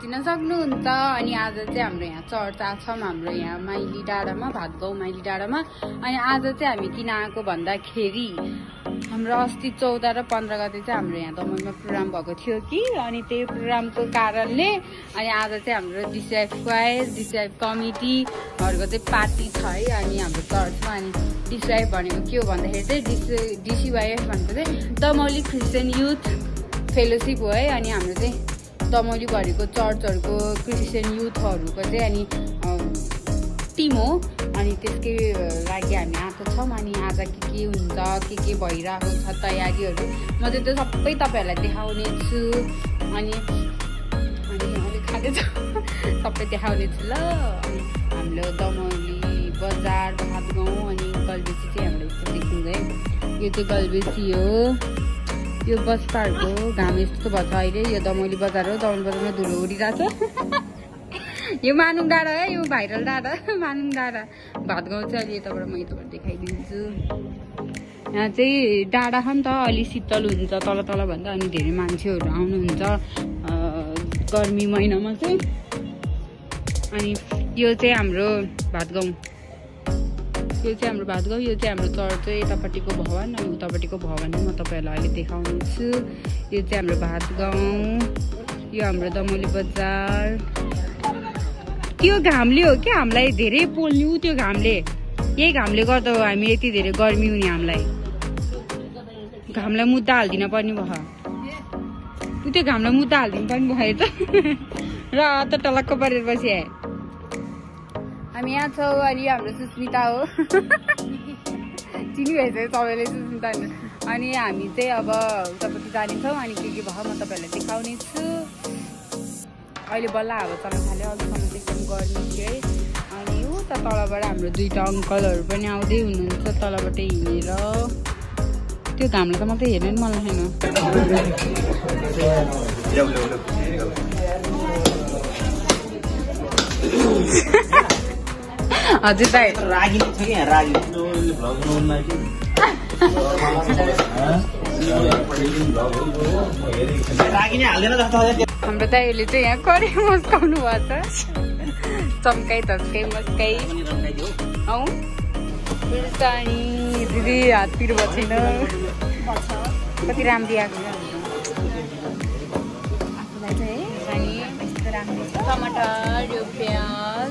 हेरिदिन सक्नुहुन्छ। अनि आज चाहिँ हाम्रो यहाँ चर्चा छौँ हाम्रो यहाँ माइली डाँडामा भातगाउँ माइली डाँडामा। अनि आज चाहिँ हामी किन आएको भन्दाखेरि हाम्रो अस्ति चौध र पन्ध्र गते चाहिँ हाम्रो यहाँ दमैमा प्रोग्राम भएको थियो कि? अनि त्यही प्रोग्रामको कारणले अनि आज चाहिँ हाम्रो डिसिआइएफ क्वाइस डिसिआइएफ कमिटीहरूको चाहिँ पार्टी छ है अनि हाम्रो चर्चमा अनि डिसिआइएफ भनेको के हो भन्दाखेरि चाहिँ डिसि डिसिवाइएफ भनेको चाहिँ दमौली क्रिस्चियन युथ फेलोसिप हो है। अनि हाम्रो चाहिँ दमौलीभरिको चर्चहरूको क्रिस्चियन युथहरूको चाहिँ अनि टिम हो। अनि त्यसकै लागि हामी आएको छौँ। अनि आज के के हुन्छ के के भइरहेको छ तयारीहरू म चाहिँ त्यो सबै तपाईँहरूलाई देखाउने छु। अनि अनि अलिक खाँदैछ सबै देखाउने छु ल। अनि हाम्रो दमौली बजार भातगाउँ अनि गलबेसी चाहिँ हाम्रो यस्तो देखिन्छ है यो चाहिँ गलबेसी हो। यो बस्ताहरूको घाम यस्तो भएको छ अहिले यो दमौली बजार हो दमौली बजारमा धुलो उडिरहेको छ। यो मानुङ डाँडा है यो भाइरल डाँडा मानुङ डाँडा। भातगाउँ चाहिँ अहिले यताबाट म यताबाट देखाइदिन्छु। यहाँ चाहिँ डाँडा छ नि त अलि शीतल हुन्छ तल तल भन्दा अनि धेरै मान्छेहरू आउनुहुन्छ। गर्मी महिनामा चाहिँ। अनि यो चाहिँ हाम्रो भातगाउँ यो चाहिँ हाम्रो भातगाउँ यो चाहिँ हाम्रो चर्च चाहिँ यतापट्टिको भवन अनि उतापट्टिको भवन म तपाईँहरूलाई अहिले देखाउने छु यो चाहिँ हाम्रो भातगाउँ यो हाम्रो दमौली बजार। त्यो घामले हो क्या हामीलाई? धेरै पोल्ने त्यो घामले। यही घामले गर्दा हामी यति धेरै गर्मी हुने हामीलाई। घामलाई मुद्दा हालिदिन पर्ने भयो। त्यो घामलाई मुद्दा हालिदिनु पर्ने भयो त र त टलक्क परेर बसिआए हामी यहाँ छौँ अनि हाम्रो सुस्मिता हो। चिनिभएछ तपाईँले सुस्मिता अनि हामी चाहिँ अब उतापट्टि जानेछौँ अनि के के भयो म तपाईँहरूलाई देखाउने छु। अहिले बल्ल हावा चल्न थाल्यो अघिसम्म एकदम गर्मी थियो है अनि उता तलबाट हाम्रो दुईवटा अङ्कलहरू पनि आउँदै हुनुहुन्छ तलबाट हिँडेर। त्यो घामलाई त मात्रै हेर्ने नि मन लागेन हजुर दाइ रागी छ कि? यहाँ रागी। रागी नै हाल्दैन जस्तो हाम्रो दाइहरूले चाहिँ यहाँ करे मस्काउनु भएको छ। चम्काइ धम्काइ मस्काइ औ। अनि दिदी हाततिर बसेन कति राम्री आएको अनि टमाटर यो प्याज।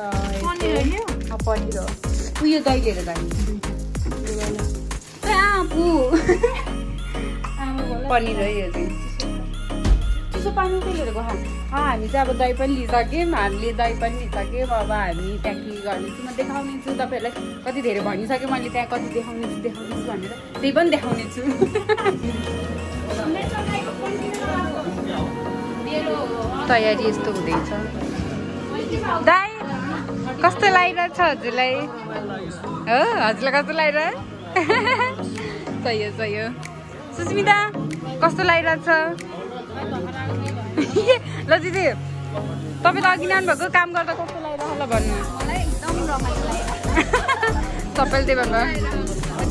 पनिर हो उयो पनिर है यो चाहिँ चिसो पानी लिएर गयो हामी चाहिँ अब दही पनि लिइसक्यौँ हामीले दही पनि लिइसक्यौँ अब हामी त्यहाँ के गर्ने छु म देखाउने छु तपाईँहरूलाई कति धेरै भनिसकेँ मैले त्यहाँ कति देखाउने छु देखाउने छु भनेर त्यही पनि देखाउने छु तयारी यस्तो हुँदैछ दाई कस्तो लागिरहेको छ हजुरलाई? हो हजुरलाई कस्तो लागिरह सही हो सही हो। सुस्मिता कस्तो लागिरहेको छ? ल दिदी तपाईँ त अघि भएको काम गर्दा कस्तो लागिरह ल भन्नु। सबैले त्यही भन्नुभयो।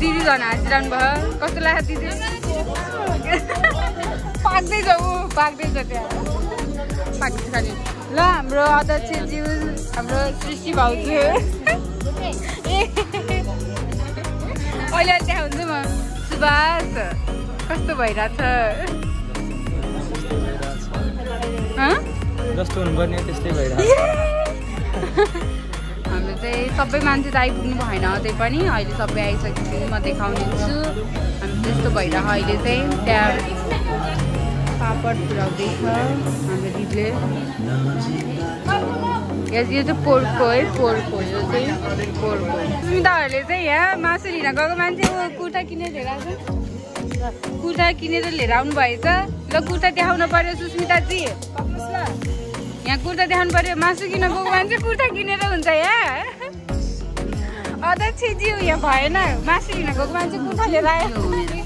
दिदी झन् हाँसिरहनु भयो। कस्तो लाग्यो दिदी? पाक्दैछ ऊ पाक्दैछ त्यहाँ। पाक्दैछ खालि। ल हाम्रो अध्यक्षज्यू हाम्रो सृष्टि भाउजू। अहिले त्यहाँ हुन्छु म सुभाष। कस्तो भइरहेछ? हँ? जस्तो हुनुपर्ने त्यस्तै भइरहेको हाम्रो चाहिँ सबै मान्छे त आइपुग्नु भएन त्यही पनि अहिले सबै आइसकेपछि म देखाउने छु हामी त्यस्तो भइरह अहिले चाहिँ। त्यहाँ पापड पुऱ्याउँदैछ हाम्रो दिदीले यो चाहिँ पोर्कको है पोर्कको यो चाहिँ सुमिताहरूले चाहिँ यहाँ मासु लिन गएको मान्छे ऊ कुर्ता किनेर लिएर आएको। कुर्ता किनेर लिएर आउनु भएछ। ल कुर्ता देखाउनु पर्यो सुस्मिताजी। यहाँ कुर्ता देखाउनु पर्यो। मासु किन गएको मान्छे कुर्ता किनेर हुन्छ यहाँ। अध्यक्षज्यू यहाँ भएन। मासु किन गएको मान्छे कुर्ता लिएर आयो।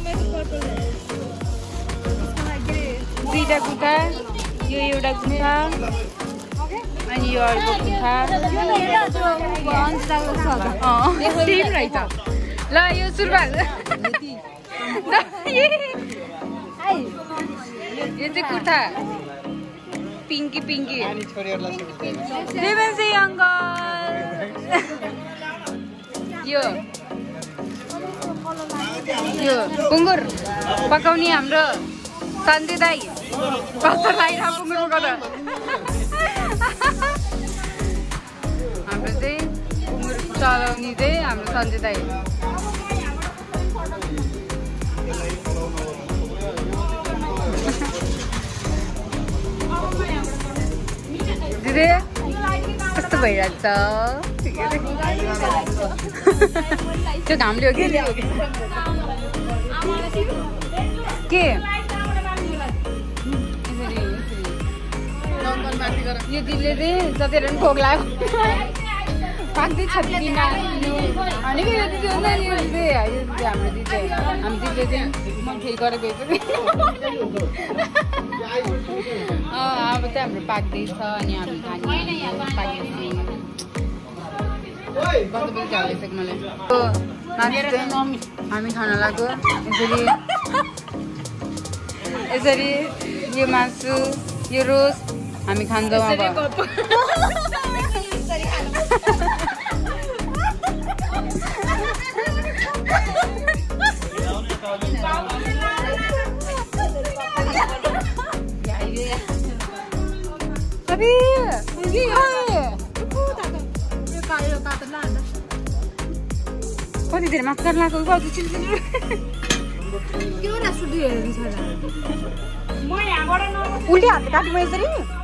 दुईवटा कुर्ता यो एउटा कुर्ता अनि यो अर्को रहेछ ल यो सुरुवाल यो। चाहिँ कुर्ता पिङ्की पिङ्की। अङ्कल। यो। यो कुङ्गुर। पकाउने हाम्रो सन्जय दाई कस्तो लागिरहेको कुङ्गुर पकाउँदा हाम्रो चाहिँ कुङ्गुर चलाउने चाहिँ हाम्रो सन्जय दाई दिदी कस्तो भइरहेको छ त्यो घामले हो कि के यो दिदीले चाहिँ जति पनि भोग लाग्यो पाक्दै छ भनेको यो दिदी हो हाम्रो दिदी हाम्रो दिदीले चाहिँ म फेरि गरेको अब चाहिँ हाम्रो पाक्दैछ अनि हामी हामी खान लाग्यो यसरी यसरी यो मासु यो रोस हामी खान्छौँ अब कति धेरै मात्र चिल्चिल उल्टी हात काट्नु यसरी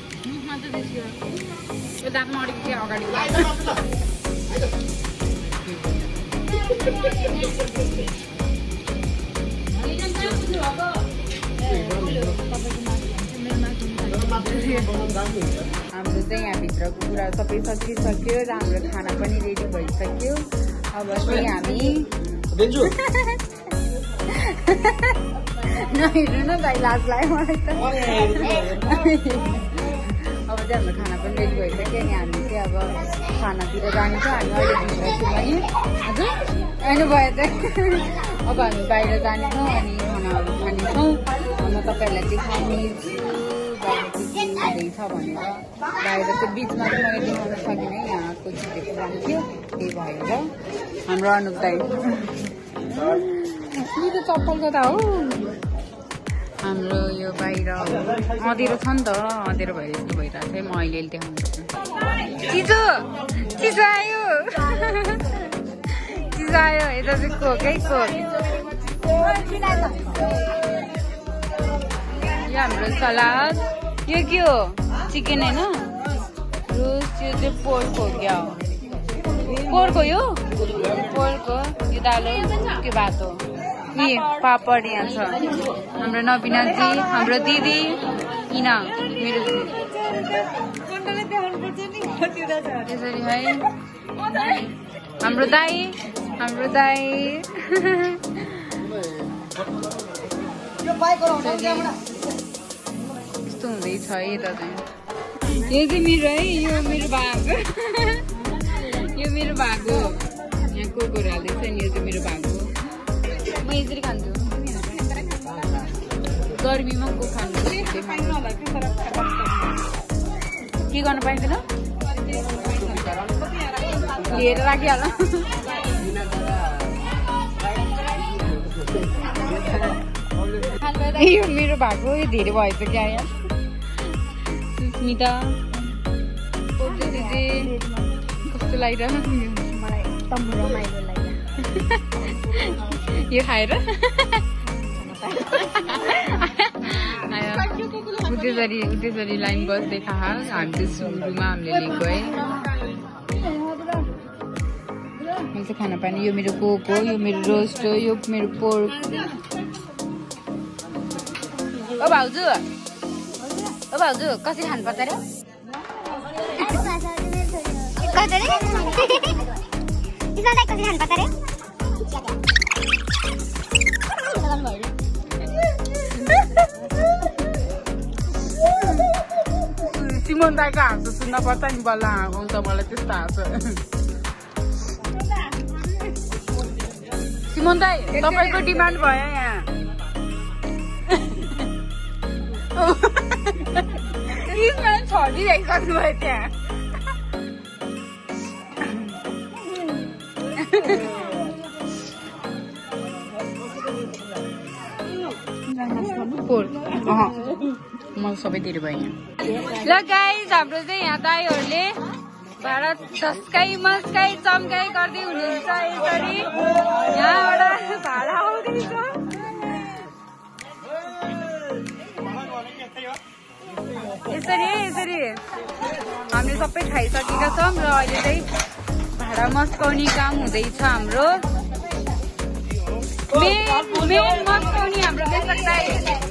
यसरी हड्डी यो दाँतमा अलिकति अगाडि हाम्रो चाहिँ यहाँभित्रको कुरा सबै सकिसक्यो र हाम्रो खाना पनि रेडी भइसक्यो अब चाहिँ हामी नहेर्नु न भाइ लाज लाग्यो मलाई त चाहिँ हाम्रो खाना पनि रेडी भइसक्यो अनि हामी चाहिँ अब खानातिर जानेछ हामी अहिले भित्र छौँ भने हजुर? होइन भयो त। अब हामी बाहिर जानेछौँ अनि खानाहरू खानेछौँ। म तपाईँहरूलाई बाहिर के हुँदैछ भनेर। बाहिरको बिचमा चाहिँ मैले देखाउन सकिनँ यहाँको छिटेको काम थियो त्यही भएर हाम्रो अनुप दाई। मेरो चप्पलको त हो? हाम्रो यो बाहिर अँधेरो छ नि त अँधेरो भएर यस्तो भइरहेको थियो म अहिले देखाउँदैछु चिजो चिजो आयो। चिजो आयो यता चाहिँ कोक है कोक यो हाम्रो सलाद। यो के हो? चिकन होइन? रोस यो चाहिँ पोर्क हो क्या हो? पोर्क हो यो? पोर्क हो यो दाल के भात हो। नि पापड यहाँ छ। हाम्रो नबिनाजी हाम्रो दिदी इना मेरो त्यसरी है। हाम्रो दाई हाम्रो दाई। यस्तो हुँदैछ है चाहिँ यो चाहिँ मेरो है यो मेरो भाग। यो मेरो भाग हो। यहाँ कोकोहरू हाल्दैछ नि यो चाहिँ मेरो भाग हो। खान्छु गर्मीमा को खानु के गर्नु पाइँदैन? लिएर राखिहाल। यो मेरो भएको यो धेरै भएछ क्या यहाँ? सुस्मिता। दिदी कस्तो लागिरह मलाई एकदम रमाइलो लाग्यो। यो खाएर? उतेसरी उतेसरी लाइन बस्दै खा हामी सुरुमा हामीले लिएको है। मैले चाहिँ खाना पानी यो मेरो कोक हो यो मेरो रोस्ट हो यो मेरो पोर्क। ओ भाउजू। ओ भाउजू कसरी खानुपर्छ अरे कसरी कसरी खानुपर्छ अरे सिमोन दाईको हाँसो सुन्न पर्छ नि बल्ल आउँछ मलाई त्यस्तो हाँसो सिमोन दाई तपाईँको डिमान्ड भयो यहाँ छरिरहेको भयो त्यहाँ म सबै दिएर भयो ल गाइज हाम्रो चाहिँ यहाँ दाईहरूले भाडा झस्काइ मस्काइ चम्काइ गर्दै हुनुहुन्छ यसरी। यहाँबाट भाडा आउँदैछ। यसरी यसरी। हामीले सबै खाइसकेका छौँ र अहिले चाहिँ भाडा मस्काउने काम हुँदैछ हाम्रो। मेन मेन मस्काउने हाम्रो मेसक दाई।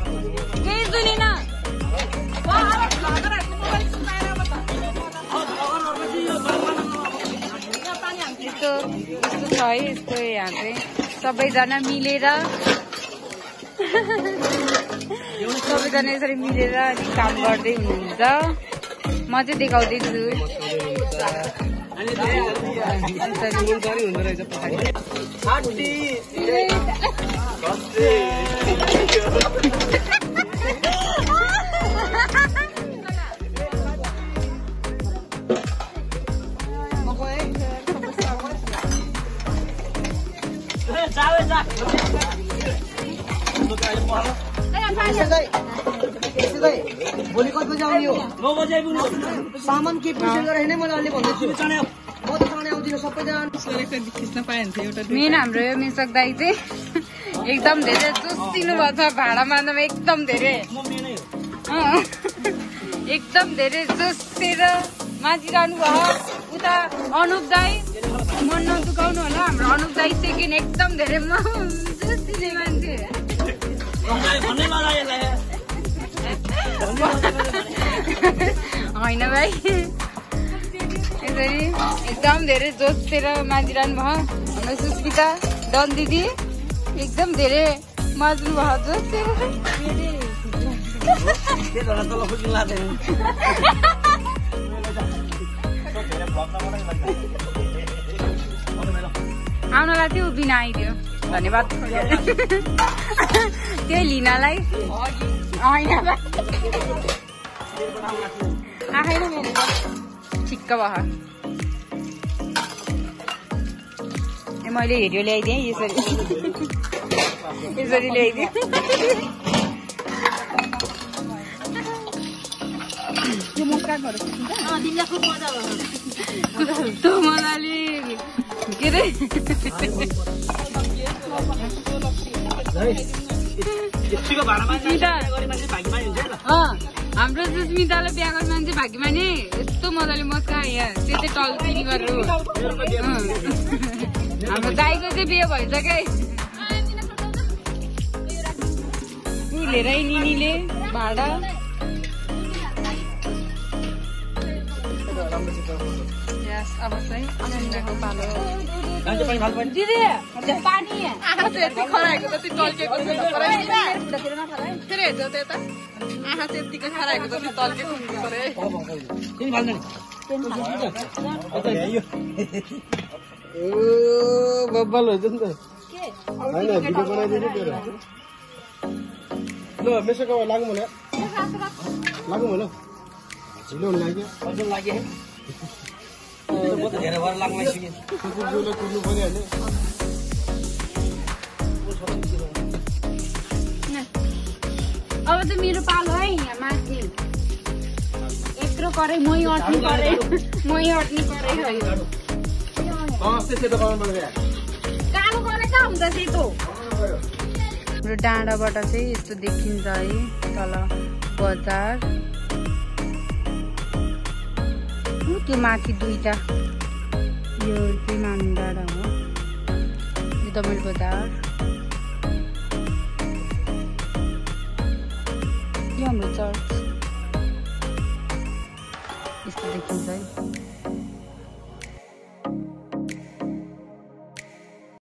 है यस्तो यहाँ चाहिँ। सबैजना मिलेर। सबैजना यसरी मिलेर अनि काम गर्दै हुनुहुन्छ। म चाहिँ देखाउँदैछु भोलि कति बजी सामान के सबैजना मेन हाम्रो यो मिसक दाई चाहिँ एकदम धेरै चुसिनु भएको छ भाडा मार्नमा एकदम धेरै। एकदम धेरै चुसेर माझिरहनु भयो। उता अनुप दाई। मन नदुखाउनु होला हाम्रो अनुप दाई सेकेन्ड एकदम धेरै चुसिने मान्छे। होइन भाइ। यसरी एकदम धेरै जोसेर माझिरहनु भयो। हाम्रो सुस्मिता डन दिदी एकदम धेरै माझ्नु भयो जोसेर आउनलाई थियो बिना आइदियो। धन्यवाद। त्यही लिनलाई। होइन मेरो ठिक्क भयो ए मैले हेऱ्यो ल्याइदिएँ यसरी। यसरी ल्याइदिएँ। कस्तो मजाले। के अरे हाम्रो सुस्मितालाई बिहा गर्ने मान्छे भाग्यमा नि यस्तो मजाले मस्का यहाँ त्यो चाहिँ टल्किनी। अँ। हाम्रो दाईको चाहिँ बिहे भइसक्यो लिएर निनीले भाडा अब चाहिँ दिदी पानी आँखा चाहिँ यति खराएको जति टल्केको छ त फेरि हेर्छ त्यता आँखा चाहिँ यतिको खराएको जति टल्केको हुनु पऱ्यो है बब्बल हुन्छ नि त ल मेसोको लागौँ भने लागौँ ढिलो हुन लाग्यो लाग्यो अब त मेरो पालो है यहाँ माथि। यत्रो करे मै अट्नु परे। मै अट्नु परे कालो करे कहाँ हुन्छ सेतो। हाम्रो डाँडाबाट चाहिँ यस्तो देखिन्छ है तल बजार। त्यो माथि दुईटा यो चाहिँ मानु डाँडा हो। यो दमेल बजार यो हाम्रो चर्च। यस्तो देखिन्छ है।